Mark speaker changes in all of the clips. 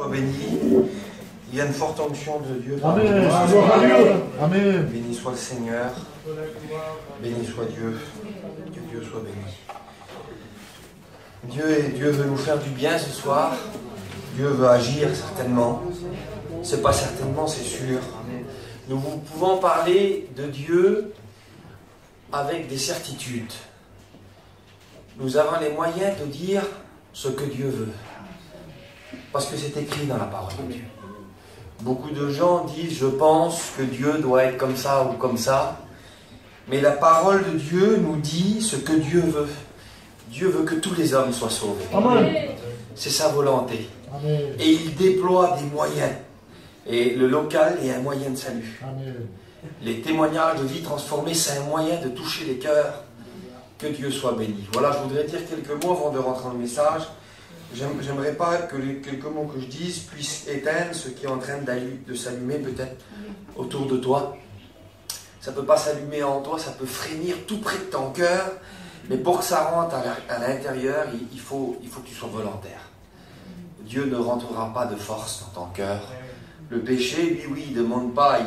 Speaker 1: Sois béni. Il y a une forte onction de Dieu.
Speaker 2: Amen. Amen.
Speaker 1: Béni soit le Seigneur. Béni soit Dieu. Que Dieu soit béni. Dieu, Dieu veut nous faire du bien ce soir. Dieu veut agir certainement. C'est pas certainement, c'est sûr. Nous pouvons parler de Dieu avec des certitudes. Nous avons les moyens de dire ce que Dieu veut. Parce que c'est écrit dans la parole de Dieu. Beaucoup de gens disent, je pense que Dieu doit être comme ça ou comme ça. Mais la parole de Dieu nous dit ce que Dieu veut. Dieu veut que tous les hommes soient sauvés. C'est sa volonté. Et il déploie des moyens. Et le local est un moyen de salut. Les témoignages de vie transformée, c'est un moyen de toucher les cœurs. Que Dieu soit béni. Voilà, je voudrais dire quelques mots avant de rentrer dans le message. J'aimerais pas que les quelques mots que je dise puissent éteindre ce qui est en train de s'allumer peut-être autour de toi. Ça ne peut pas s'allumer en toi, ça peut frémir tout près de ton cœur, mais pour que ça rentre à l'intérieur, il faut, que tu sois volontaire. Dieu ne rentrera pas de force dans ton cœur. Le péché, lui, oui, il ne demande pas.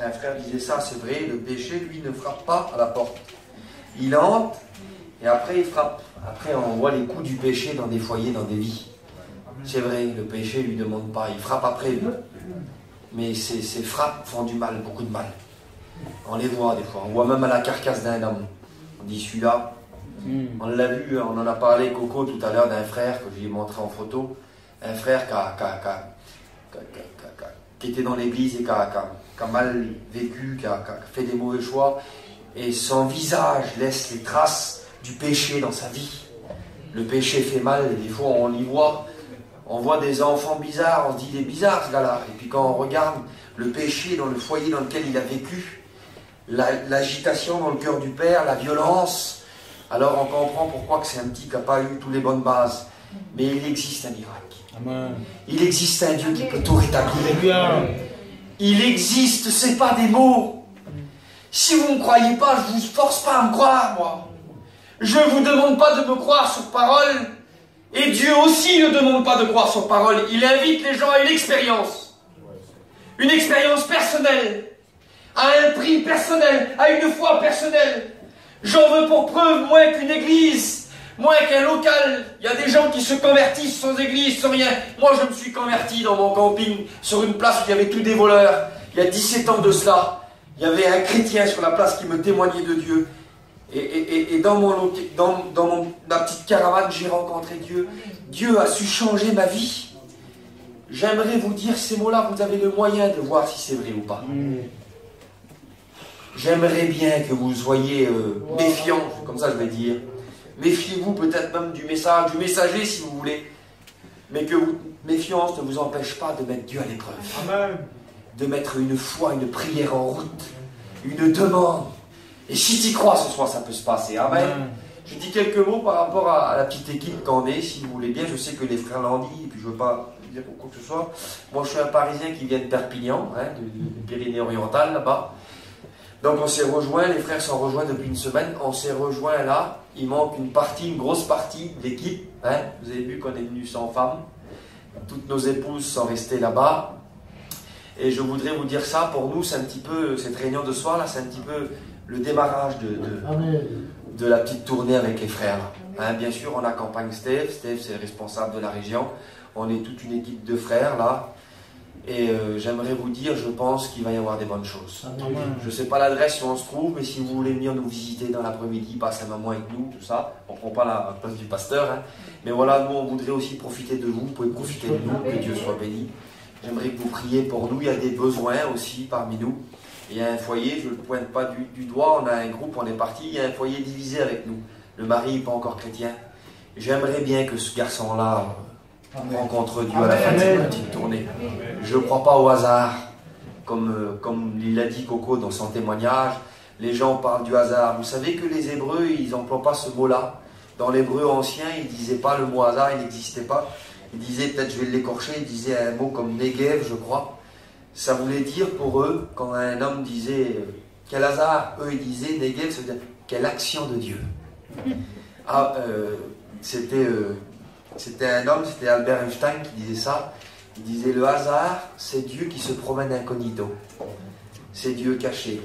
Speaker 1: un frère disait ça, c'est vrai, le péché, lui, ne frappe pas à la porte. Il entre et après il frappe. Après, on voit les coups du péché dans des foyers, dans des vies. C'est vrai, le péché ne lui demande pas, il frappe après lui. Mais ces, frappes font du mal, beaucoup de mal. On les voit des fois, on voit même à la carcasse d'un homme. On dit celui-là, hmm. on l'a vu, on en a parlé Coco tout à l'heure d'un frère que je lui ai montré en photo. Un frère qui, était dans l'église et qui a, mal vécu, qui a fait des mauvais choix. Et son visage laisse les traces du péché dans sa vie. Le péché fait mal, et des fois on y voit, on voit des enfants bizarres, on se dit il est bizarre ce gars-là. Et puis quand on regarde le péché dans le foyer dans lequel il a vécu, l'agitation dans le cœur du père, la violence, alors on comprend pourquoi que c'est un petit qui n'a pas eu toutes les bonnes bases. Mais il existe un miracle. Il existe un Dieu qui peut tout rétablir. Il existe, c'est pas des mots. Si vous ne me croyez pas, je ne vous force pas à me croire, moi. Je ne vous demande pas de me croire sur parole. Et Dieu aussi ne demande pas de croire sur parole. Il invite les gens à une expérience. Une expérience personnelle. À un prix personnel. À une foi personnelle. J'en veux pour preuve moins qu'une église. Moins qu'un local. Il y a des gens qui se convertissent sans église, sans rien. Moi, je me suis converti dans mon camping sur une place où il y avait tous des voleurs. Il y a 17 ans de cela. Il y avait un chrétien sur la place qui me témoignait de Dieu. Et, dans, mon, dans, dans ma petite caravane, j'ai rencontré Dieu. Dieu a su changer ma vie. J'aimerais vous dire ces mots-là, vous avez le moyen de voir si c'est vrai ou pas. J'aimerais bien que vous soyez euh, méfiants, comme ça je vais dire. Méfiez-vous peut-être même du message, du messager si vous voulez. Mais que méfiance ne vous empêche pas de mettre Dieu à l'épreuve. De mettre une foi, une prière en route, une demande et si tu y crois ce soir, ça peut se passer. Amen. Je dis quelques mots par rapport à, la petite équipe qu'on est, si vous voulez bien. Je sais que les frères l'ont dit, et puis je ne veux pas dire quoi que ce soit. Moi, je suis un Parisien qui vient de Perpignan, hein, de, Pyrénées-Orientales, là-bas. Donc on s'est rejoints, les frères sont rejoints depuis une semaine. On s'est rejoints là. Il manque une partie, une grosse partie de l'équipe. Hein. Vous avez vu qu'on est venu sans femmes. Toutes nos épouses sont restées là-bas. Et je voudrais vous dire ça, pour nous, c'est un petit peu, cette réunion de soir là, c'est un petit peu le démarrage de, de, la petite tournée avec les frères. Hein, bien sûr, on accompagne Steve. Steve, c'est le responsable de la région. On est toute une équipe de frères là. Et euh, j'aimerais vous dire, je pense qu'il va y avoir des bonnes choses. Je ne sais pas l'adresse où on se trouve, mais si vous voulez venir nous visiter dans l'après-midi, passer un moment avec nous, tout ça, on ne prend pas la place du pasteur. Hein. Mais voilà, nous, on voudrait aussi profiter de vous. Vous pouvez profiter de nous, que Dieu soit béni. J'aimerais que vous priez pour nous. Il y a des besoins aussi parmi nous. Il y a un foyer, je ne le pointe pas du, doigt, on a un groupe, on est parti, il y a un foyer divisé avec nous. Le mari n'est pas encore chrétien. J'aimerais bien que ce garçon-là rencontre Dieu à la fin de cette petite tournée. Je ne crois pas au hasard, comme, euh, comme il l'a dit Coco dans son témoignage. Les gens parlent du hasard. Vous savez que les Hébreux, ils n'emploient pas ce mot-là. Dans l'hébreu ancien, ils ne disaient pas le mot hasard, il n'existait pas. Ils disaient, peut-être je vais l'écorcher, ils disaient un mot comme Negev, je crois ça voulait dire pour eux, quand un homme disait euh, quel hasard, eux ils disaient Negev, ça veut dire quelle action de Dieu. Ah, euh, c'était, euh, c'était un homme, c'était Albert Einstein qui disait ça. Il disait le hasard, c'est Dieu qui se promène incognito. C'est Dieu caché.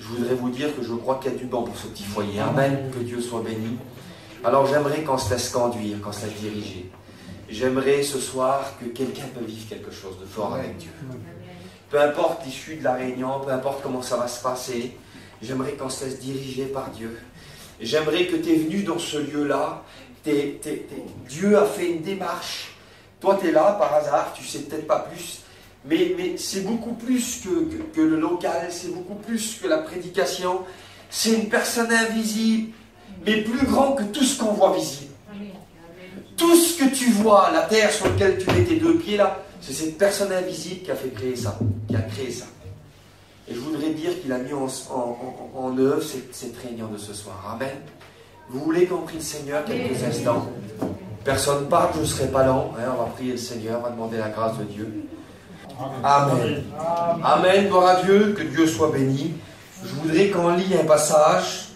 Speaker 1: Je voudrais vous dire que je crois qu'il y a du bon pour ce petit foyer. Amen. Que Dieu soit béni. Alors j'aimerais qu'on se laisse conduire, qu'on se laisse diriger. J'aimerais ce soir que quelqu'un peut vivre quelque chose de fort avec Dieu. Peu importe l'issue de la réunion, peu importe comment ça va se passer, j'aimerais qu'on se laisse diriger par Dieu. J'aimerais que tu es venu dans ce lieu-là. Dieu a fait une démarche. Toi, tu es là par hasard, tu sais peut-être pas plus. Mais, c'est beaucoup plus que le local, c'est beaucoup plus que la prédication. C'est une personne invisible, mais plus grand que tout ce qu'on voit visible. Tout ce que tu vois, la terre sur laquelle tu mets tes deux pieds là, c'est cette personne invisible qui a fait créer ça, qui a créé ça. Et je voudrais dire qu'il a mis en, œuvre cette, réunion de ce soir. Amen. Vous voulez qu'on prie le Seigneur quelques instants? Personne parle, je ne serai pas lent. Hein, on va prier le Seigneur, on va demander la grâce de Dieu. Amen. Amen. Gloire à Dieu, que Dieu soit béni. Je voudrais qu'on lit un passage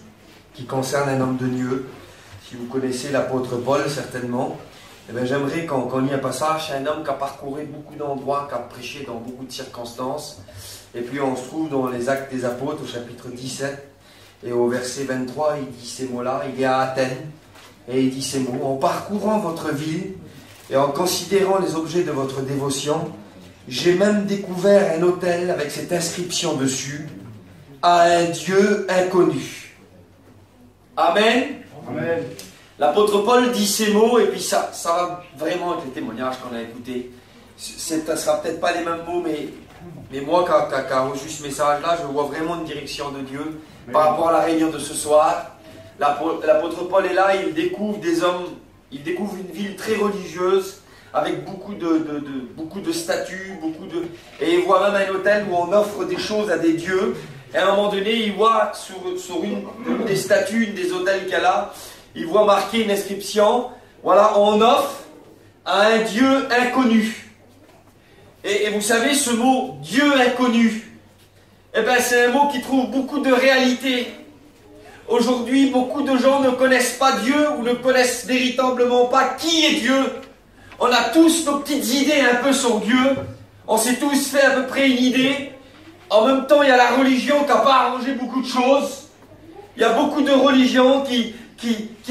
Speaker 1: qui concerne un homme de Dieu. Si vous connaissez l'apôtre Paul, certainement. Eh j'aimerais qu'on lit un passage. C'est un homme qui a parcouru beaucoup d'endroits, qui a prêché dans beaucoup de circonstances. Et puis on se trouve dans les Actes des Apôtres au chapitre 17 et au verset 23, il dit ces mots-là, il est à Athènes et il dit ces mots, en parcourant votre ville et en considérant les objets de votre dévotion, j'ai même découvert un hôtel avec cette inscription dessus, à un Dieu inconnu. Amen. Amen. L'apôtre Paul dit ces mots, et puis ça, ça va vraiment avec les témoignages qu'on a écoutés. Ce ne sera peut-être pas les mêmes mots, mais mais moi, quand, quand, reçu ce message-là, je vois vraiment une direction de Dieu par rapport à la réunion de ce soir. L'apôtre Paul est là, il découvre des hommes, il découvre une ville très religieuse, avec beaucoup de, beaucoup de statues, beaucoup de... Et il voit même un hôtel où on offre des choses à des dieux. Et à un moment donné, il voit sur, une, des statues, des hôtels qu'il a là, il voit marqué une inscription, voilà, on offre à un dieu inconnu. Et, vous savez, ce mot Dieu inconnu, eh ben, c'est un mot qui trouve beaucoup de réalité. Aujourd'hui, beaucoup de gens ne connaissent pas Dieu ou ne connaissent véritablement pas qui est Dieu. On a tous nos petites idées un peu sur Dieu. On s'est tous fait à peu près une idée. En même temps, il y a la religion qui n'a pas arrangé beaucoup de choses. Il y a beaucoup de religions qui,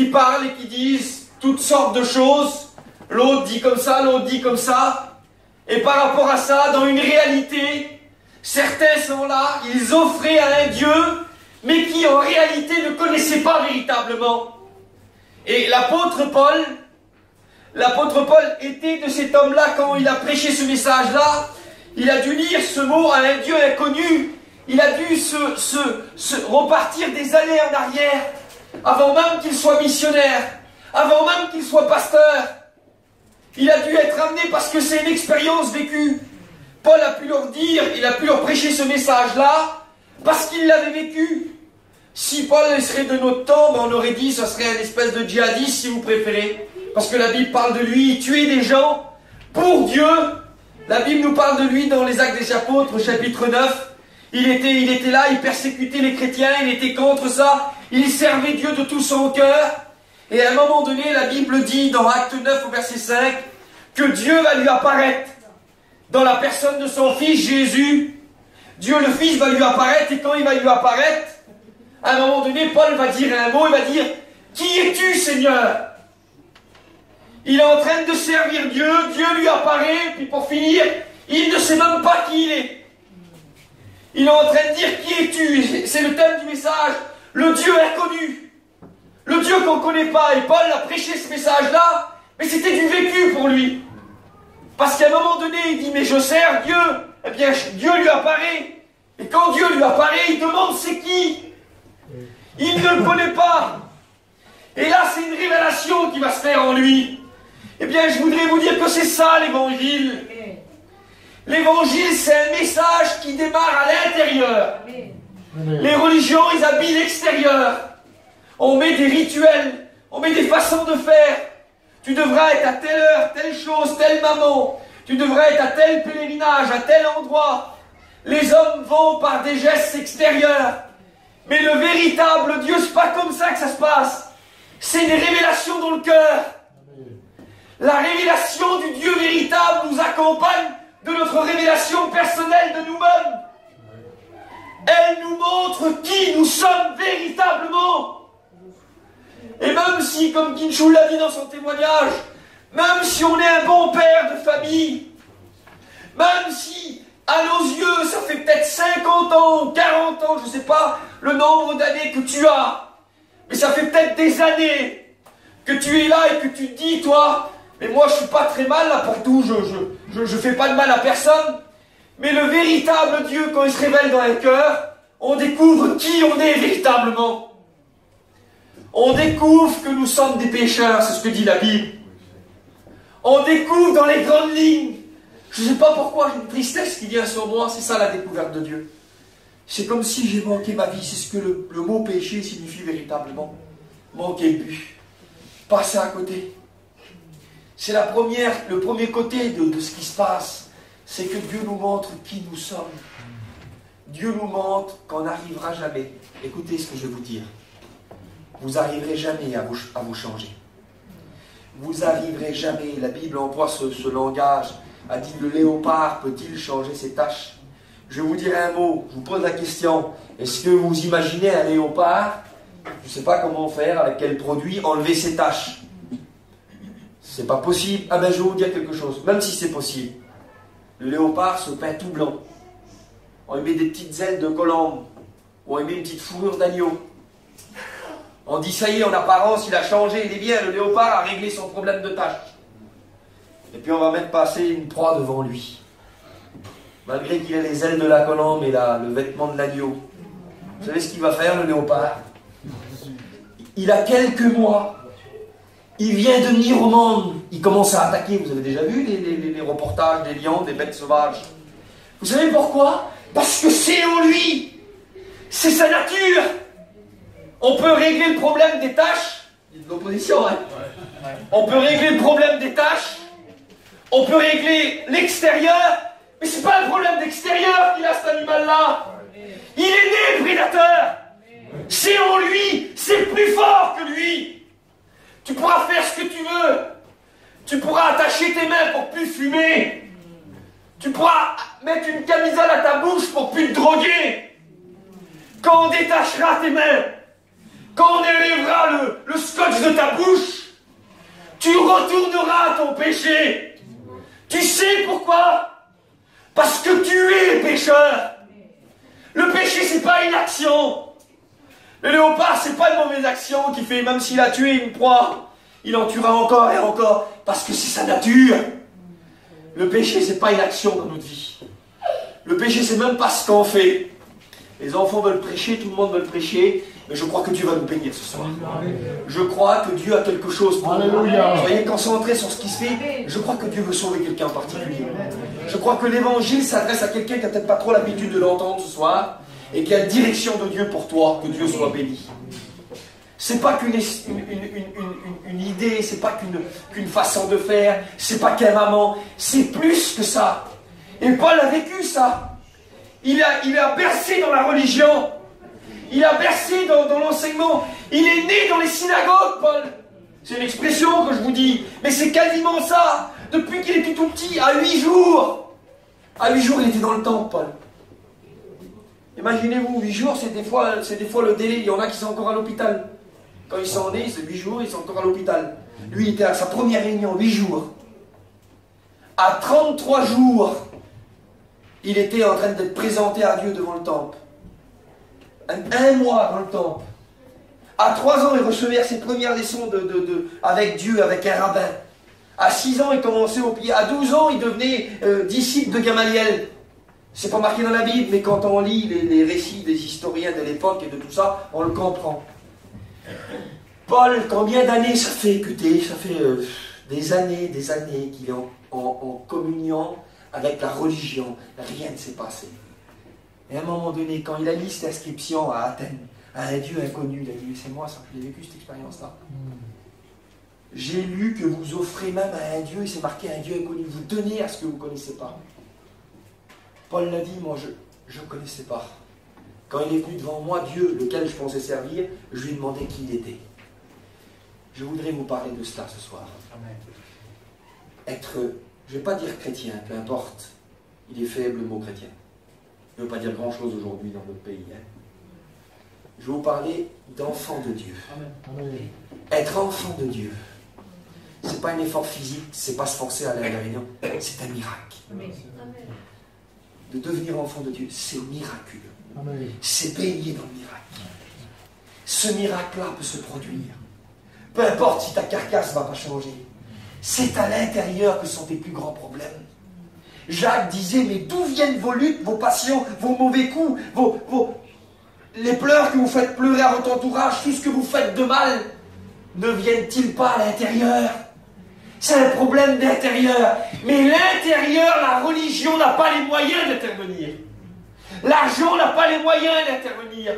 Speaker 1: parlent et qui disent toutes sortes de choses. L'autre dit comme ça, l'autre dit comme ça. Et par rapport à ça, dans une réalité, certains sont là, ils offraient à un Dieu, mais qui en réalité ne connaissaient pas véritablement. Et l'apôtre Paul, l'apôtre Paul était de cet homme-là quand il a prêché ce message-là. Il a dû lire ce mot à un Dieu inconnu. Il a dû se, se repartir des années en arrière, avant même qu'il soit missionnaire, avant même qu'il soit pasteur. Il a dû être amené parce que c'est une expérience vécue. Paul a pu leur dire, il a pu leur prêcher ce message-là parce qu'il l'avait vécu. Si Paul serait de notre temps, ben, on aurait dit ce serait une espèce de djihadiste si vous préférez. Parce que la Bible parle de lui, tuer des gens pour Dieu. La Bible nous parle de lui dans les Actes des Apôtres, chapitre 9. Il était, il était là, il persécutait les chrétiens, il était contre ça. Il servait Dieu de tout son cœur. Et à un moment donné, la Bible dit dans Acte 9 au verset 5 que Dieu va lui apparaître dans la personne de son fils Jésus. Dieu le Fils va lui apparaître et quand il va lui apparaître, à un moment donné, Paul va dire un mot, il va dire Qui es-tu Seigneur? Il est en train de servir Dieu, Dieu lui apparaît, puis pour finir, il ne sait même pas qui il est. Il est en train de dire Qui es-tu? C'est le thème du message, le Dieu inconnu. Le Dieu qu'on ne connaît pas. Et Paul a prêché ce message-là, mais c'était du vécu pour lui. Parce qu'à un moment donné, il dit, mais je sers Dieu. Eh bien, Dieu lui apparaît. Et quand Dieu lui apparaît, il demande c'est qui? Il ne le connaît pas. Et là, c'est une révélation qui va se faire en lui. Eh bien, je voudrais vous dire que c'est ça l'évangile. L'évangile, c'est un message qui démarre à l'intérieur. Les religions, ils habillent l'extérieur. On met des rituels, on met des façons de faire. Tu devras être à telle heure, telle chose, telle maman. Tu devras être à tel pèlerinage, à tel endroit. Les hommes vont par des gestes extérieurs. Mais le véritable Dieu, c'est pas comme ça que ça se passe. C'est des révélations dans le cœur. La révélation du Dieu véritable nous accompagne de notre révélation personnelle de nous-mêmes. Elle nous montre qui nous sommes véritablement. Et même si, comme Kinchou l'a dit dans son témoignage, même si on est un bon père de famille, même si à nos yeux ça fait peut-être 50 ans, 40 ans, je ne sais pas le nombre d'années que tu as, mais ça fait peut-être des années que tu es là et que tu dis, toi, mais moi je suis pas très mal là pour tout, je, je, fais pas de mal à personne. Mais le véritable Dieu, quand il se révèle dans un cœur, on découvre qui on est véritablement. On découvre que nous sommes des pécheurs, c'est ce que dit la Bible. On découvre dans les grandes lignes. Je ne sais pas pourquoi j'ai une tristesse qui vient sur moi, c'est ça la découverte de Dieu. C'est comme si j'ai manqué ma vie, c'est ce que le, mot péché signifie véritablement. Manquer le but. Passer à côté. C'est le premier côté de, ce qui se passe. C'est que Dieu nous montre qui nous sommes. Dieu nous montre qu'on n'arrivera jamais. Écoutez ce que je vais vous dire. Vous n'arriverez jamais à vous, changer. Vous n'arriverez jamais. La Bible emploie ce, langage. A dit le léopard peut-il changer ses taches Je vous dire un mot. Je vous pose la question. Est-ce que vous imaginez un léopard? Je ne sais pas comment faire, avec quel produit, enlever ses taches. C'est pas possible. Ah ben je vais vous dire quelque chose. Même si c'est possible. Le léopard se peint tout blanc on lui met des petites ailes de colombe, on lui met une petite fourrure d'agneau. On dit ça y est, en apparence, il a changé, il est bien, le léopard a réglé son problème de tâche. Et puis on va mettre passer une proie devant lui. Malgré qu'il ait les ailes de la colombe et le vêtement de l'agneau. Vous savez ce qu'il va faire, le léopard? Il a quelques mois. Il vient de venir au monde. Il commence à attaquer. Vous avez déjà vu les, les reportages des lions, des bêtes sauvages Vous savez pourquoi? Parce que c'est en lui. C'est sa nature. On peut régler le problème des tâches. Il y a de l'opposition, hein On peut régler le problème des tâches. On peut régler l'extérieur. Mais c'est pas le problème d'extérieur qu'il a cet animal-là. Il est né prédateur. C'est en lui. C'est plus fort que lui. Tu pourras faire ce que tu veux. Tu pourras attacher tes mains pour plus fumer. Tu pourras mettre une camisole à ta bouche pour plus te droguer. Quand on détachera tes mains, quand on élèvera le, scotch de ta bouche, tu retourneras à ton péché. Tu sais pourquoi? Parce que tu es pécheur. Le péché, c'est pas une action. Le léopard, c'est pas une mauvaise action qui fait, même s'il a tué une proie, il en tuera encore et encore, parce que c'est sa nature. Le péché, c'est pas une action dans notre vie. Le péché, c'est même pas ce qu'on fait. Les enfants veulent prêcher, tout le monde veut prêcher, mais je crois que Dieu va nous bénir ce soir. Je crois que Dieu a quelque chose pour nous. Soyez concentrés sur ce qui se fait. Je crois que Dieu veut sauver quelqu'un en particulier. Je crois que l'évangile s'adresse à quelqu'un qui n'a peut-être pas trop l'habitude de l'entendre ce soir et qui a la direction de Dieu pour toi. Que Dieu soit béni. C'est pas qu'une une, une, idée, c'est pas qu'une façon de faire, c'est pas qu'un maman, c'est plus que ça. Et Paul a vécu ça. Il a, a bercé dans la religion. Il a bercé dans, dans l'enseignement. Il est né dans les synagogues, Paul. C'est une expression que je vous dis. Mais c'est quasiment ça. Depuis qu'il était tout petit, à huit jours. À huit jours, il était dans le temple, Paul. Imaginez-vous, huit jours, c'est des, fois, le délai. Il y en a qui sont encore à l'hôpital. Quand ils sont nés, c'est 8 jours, ils sont encore à l'hôpital. Lui, il était à sa première réunion, 8 jours. À 33 jours, il était en train d'être présenté à Dieu devant le temple. Un, mois dans le temple. À 3 ans, il recevait ses premières leçons de, avec Dieu, avec un rabbin. À 6 ans, il commençait au pied. À 12 ans, il devenait euh, disciple de Gamaliel. C'est pas marqué dans la Bible, mais quand on lit les, récits des historiens de l'époque et de tout ça, on le comprend. Paul, combien d'années ça fait, écoutez, ça fait euh, des années, des années qu'il est en, communion avec la religion. Rien ne s'est passé. Et à un moment donné, quand il a lu cette inscription à Athènes, à un Dieu inconnu, il a dit, c'est moi ça, j'ai vécu cette expérience-là. J'ai lu que vous offrez même à un Dieu, et c'est marqué un Dieu inconnu, vous donnez à ce que vous ne connaissez pas. Paul l'a dit, moi je ne connaissais pas. Quand il est venu devant moi, Dieu, lequel je pensais servir, je lui ai demandé qui il était. Je voudrais vous parler de cela ce soir. Être je ne vais pas dire chrétien, peu importe. Il est faible le mot chrétien. Il ne veut pas dire grand-chose aujourd'hui dans notre pays. Hein. Je vais vous parler d'enfant de Dieu. Être enfant de Dieu, ce n'est pas un effort physique, c'est pas se forcer à aller à la réunion, c'est un miracle. De devenir enfant de Dieu, c'est miraculeux. C'est baigné dans le miracle. Ce miracle-là peut se produire. Peu importe si ta carcasse ne va pas changer. C'est à l'intérieur que sont tes plus grands problèmes. Jacques disait, mais d'où viennent vos luttes, vos passions, vos mauvais coups, vos, vos, les pleurs que vous faites pleurer à votre entourage, tout ce que vous faites de mal, ne viennent-ils pas à l'intérieur? C'est un problème d'intérieur. Mais l'intérieur, la religion n'a pas les moyens d'intervenir. L'argent n'a pas les moyens d'intervenir.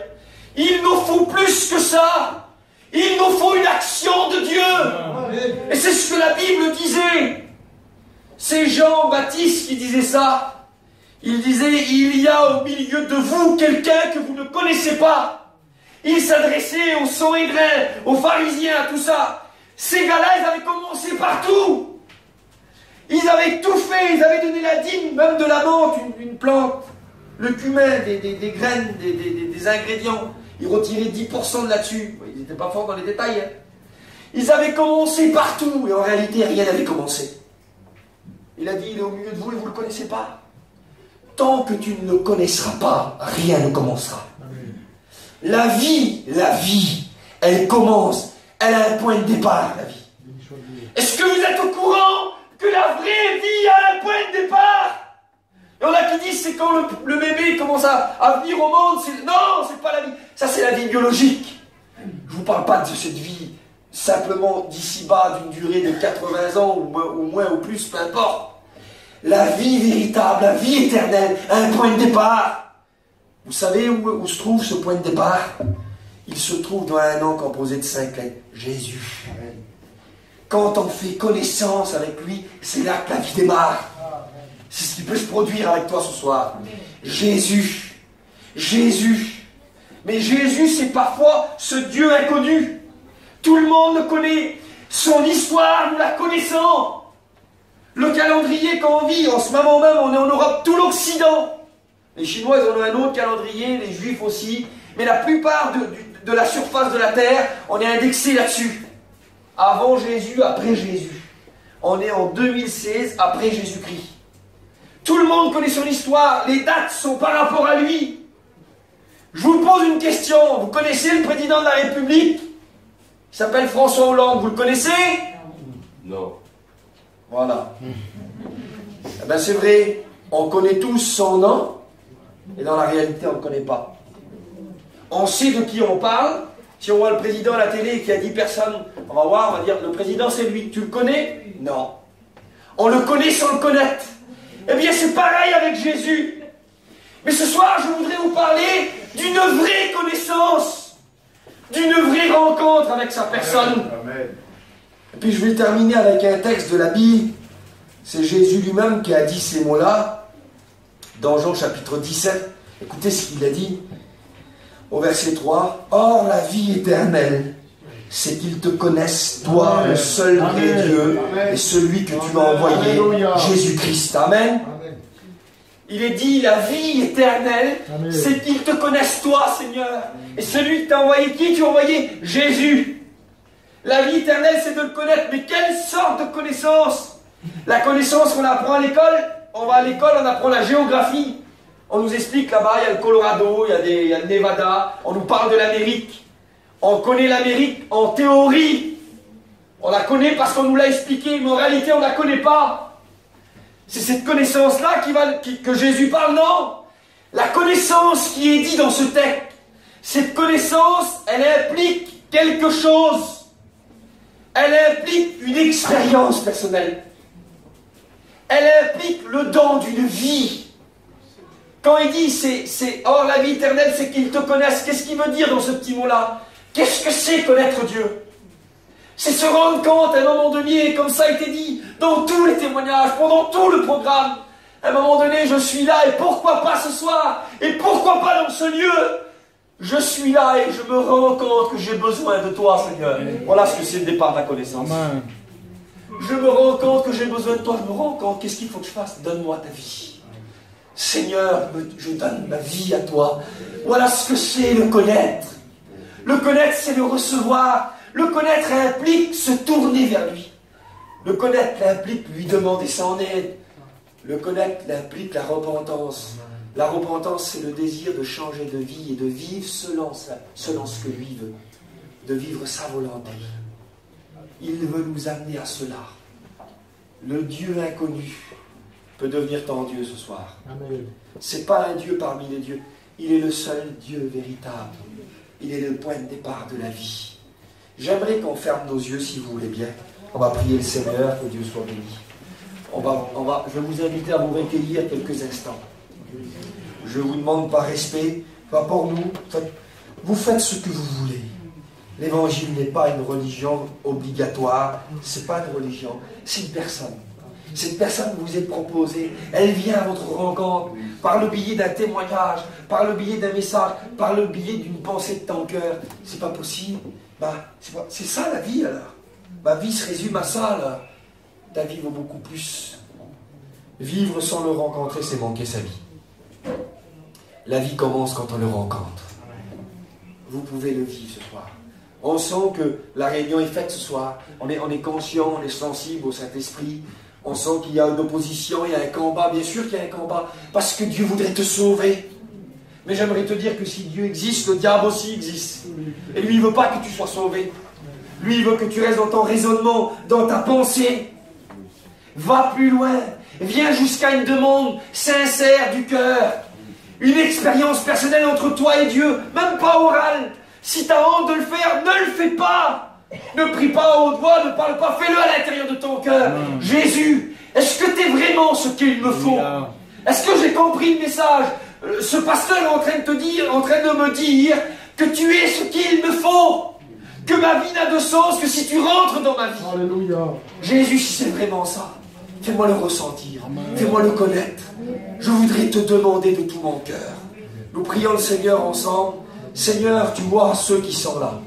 Speaker 1: Il nous faut plus que ça. Il nous faut une action de Dieu. Et c'est ce que la Bible disait. C'est Jean-Baptiste qui disait ça. Il disait, il y a au milieu de vous quelqu'un que vous ne connaissez pas. Il s'adressait aux Sanhédrins, aux pharisiens, à tout ça. Ces gars-là, ils avaient commencé partout. Ils avaient tout fait, ils avaient donné la dîme, même de la menthe, une, plante, le cumin, des, graines, des, ingrédients. Ils retiraient 10% de là-dessus. Ils n'étaient pas forts dans les détails. Hein. Ils avaient commencé partout, et en réalité, rien n'avait commencé. Il a dit, il est au milieu de vous et vous ne le connaissez pas. Tant que tu ne le connaîtras pas, rien ne commencera. La vie, la vie, elle commence, elle a un point de départ, la vie. Est-ce que vous êtes au courant que la vraie vie a un point de départ? Il y en a qui disent c'est quand le, bébé commence à, venir au monde. Non, c'est pas la vie. Ça, c'est la vie biologique. Je vous parle pas de cette vie simplement d'ici-bas d'une durée de 80 ans ou, ou moins ou plus, peu importe. La vie véritable, la vie éternelle, un point de départ. Vous savez où, se trouve ce point de départ? Il se trouve dans un nom composé de cinq lettres. Jésus. Quand on fait connaissance avec lui, c'est là que la vie démarre. C'est ce qui peut se produire avec toi ce soir. Jésus. Jésus. Mais Jésus, c'est parfois ce Dieu inconnu. Tout le monde le connaît. Son histoire, nous la connaissons. Le calendrier qu'on vit, en ce moment même, on est en Europe, tout l'Occident. Les Chinois, ils ont un autre calendrier, les Juifs aussi. Mais la plupart de, la surface de la Terre, on est indexé là-dessus. Avant Jésus, après Jésus. On est en 2016, après Jésus-Christ. Tout le monde connaît son histoire, les dates sont par rapport à lui. Je vous pose une question. Vous connaissez le président de la République? Il s'appelle François Hollande. Vous le connaissez?
Speaker 3: Non.
Speaker 1: Voilà. Eh ben c'est vrai, on connaît tous son nom, et dans la réalité, on ne le connaît pas. On sait de qui on parle. Si on voit le président à la télé qui a dit personne, on va voir, on va dire le président c'est lui. Tu le connais? Non. On le connaît sans le connaître. Eh bien, c'est pareil avec Jésus. Mais ce soir, je voudrais vous parler d'une vraie connaissance, d'une vraie rencontre avec sa personne. Amen. Et puis je vais terminer avec un texte de la Bible. C'est Jésus lui-même qui a dit ces mots-là dans Jean chapitre 17. Écoutez ce qu'il a dit au verset 3. Or la vie éternelle, c'est qu'ils te connaissent, toi, le seul vrai Dieu, et celui que tu as envoyé, Jésus-Christ. Amen. Il est dit, la vie éternelle, c'est qu'ils te connaissent, toi, Seigneur. Et celui que tu as envoyé, qui tu as envoyé? Jésus. La vie éternelle, c'est de le connaître. Mais quelle sorte de connaissance? La connaissance qu'on apprend à l'école, on va à l'école, on apprend la géographie. On nous explique là-bas, il y a le Colorado, il y a, le Nevada, on nous parle de l'Amérique. On connaît l'Amérique en théorie. On la connaît parce qu'on nous l'a expliqué, mais en réalité, on ne la connaît pas. C'est cette connaissance-là que Jésus parle, non? La connaissance qui est dit dans ce texte, cette connaissance, elle implique quelque chose elle implique une expérience personnelle. Elle implique le don d'une vie. Quand il dit c'est, or la vie éternelle, c'est qu'ils te connaissent. Qu'est-ce qu'il veut dire dans ce petit mot-là? Qu'est-ce que c'est connaître Dieu? C'est se rendre compte à un moment donné, comme ça a été dit dans tous les témoignages, pendant tout le programme. À un moment donné, je suis là, et pourquoi pas ce soir? Et pourquoi pas dans ce lieu? Je suis là et je me rends compte que j'ai besoin de toi, Seigneur. Voilà ce que c'est le départ de la connaissance. Je me rends compte que j'ai besoin de toi, je me rends compte, qu'est-ce qu'il faut que je fasse? Donne-moi ta vie. Seigneur, je donne ma vie à toi. Voilà ce que c'est le connaître. Le connaître, c'est le recevoir. Le connaître implique se tourner vers lui. Le connaître implique lui demander son aide. Le connaître implique la repentance. La repentance, c'est le désir de changer de vie et de vivre selon, selon ce que lui veut, de vivre sa volonté. Il veut nous amener à cela. Le Dieu inconnu peut devenir ton Dieu ce soir. Ce n'est pas un Dieu parmi les dieux. Il est le seul Dieu véritable. Il est le point de départ de la vie. J'aimerais qu'on ferme nos yeux, si vous voulez bien. On va prier le Seigneur, que Dieu soit béni. On va, on va, je vais vous inviter à vous recueillir quelques instants. Je vous demande par respect, pas pour nous, vous faites ce que vous voulez. L'évangile n'est pas une religion obligatoire, c'est pas une religion, c'est une personne. Cette personne vous est proposée, elle vient à votre rencontre par le biais d'un témoignage, par le biais d'un message, par le biais d'une pensée de ton cœur. C'est pas possible. Bah, c'est ça la vie alors. Ma vie se résume à ça alors. Ta vie vaut beaucoup plus. Vivre sans le rencontrer, c'est manquer sa vie. La vie commence quand on le rencontre. Vous pouvez le vivre ce soir. On sent que la réunion est faite ce soir. On est, on est conscient, on est sensible au Saint-Esprit. On sent qu'il y a une opposition, il y a un combat. Bien sûr qu'il y a un combat. Parce que Dieu voudrait te sauver. Mais j'aimerais te dire que si Dieu existe, le diable aussi existe. Et lui, il ne veut pas que tu sois sauvé. Lui, il veut que tu restes dans ton raisonnement, dans ta pensée. Va plus loin. Viens jusqu'à une demande sincère du cœur. Une expérience personnelle entre toi et Dieu, même pas orale. Si tu as honte de le faire, ne le fais pas. Ne prie pas au haute voix, ne parle pas, fais-le à l'intérieur de ton cœur. Jésus, est-ce que tu es vraiment ce qu'il me faut? Est-ce que j'ai compris le message? Euh, Ce pasteur est en train de te dire, en train de me dire que tu es ce qu'il me faut. Que ma vie n'a de sens que si tu rentres dans ma vie.
Speaker 2: Alléluia.
Speaker 1: Jésus, si c'est vraiment ça, fais-moi le ressentir. Fais-moi le connaître. Je voudrais te demander de tout mon cœur. Nous prions le Seigneur ensemble. Seigneur, tu vois ceux qui sont là.